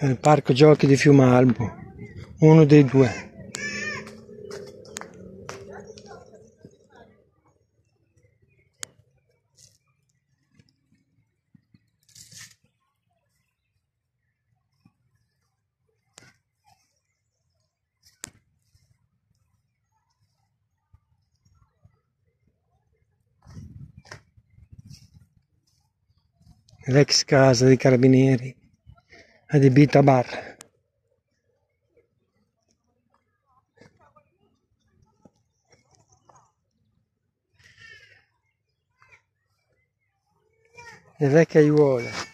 nel parco giochi di Fiumalbo, uno dei due. L'ex casa dei carabinieri adibita a bar. Le vecchie aiuole.